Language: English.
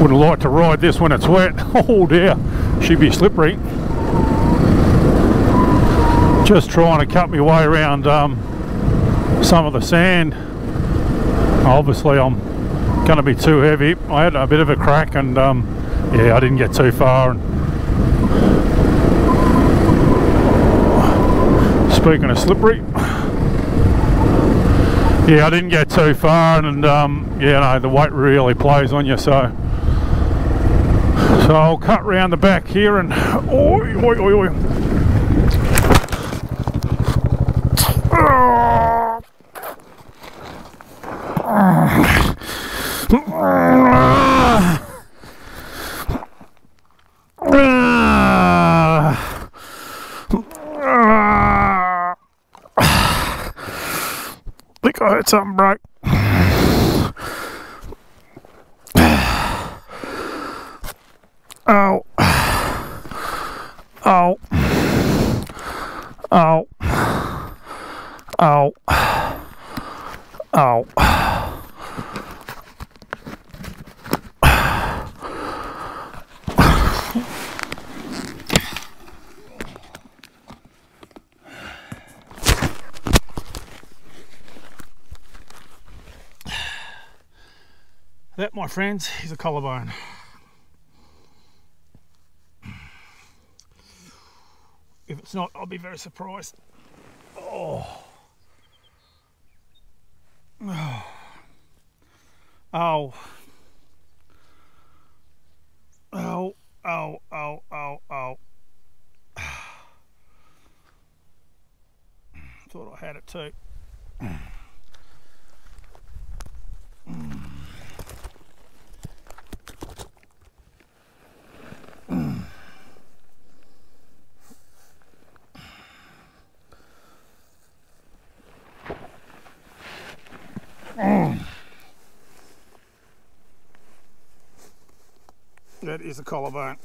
Wouldn't like to ride this when it's wet. Oh dear, she'd be slippery. Just trying to cut my way around um, some of the sand. Obviously I'm going to be too heavy. I had a bit of a crack and um, yeah, I didn't get too far. And speaking of slippery, yeah, I didn't get too far, and um, yeah, no, the weight really plays on you. So, so I'll cut round the back here and oi, oi, oi, oi. think I heard something break. Ow. Ow. Ow. Ow. Ow. That, my friends, is a collarbone. If it's not, I'll be very surprised. Oh. Oh. Oh. Oh, oh, oh, oh, oh. Thought I had it too. That is a collarbone.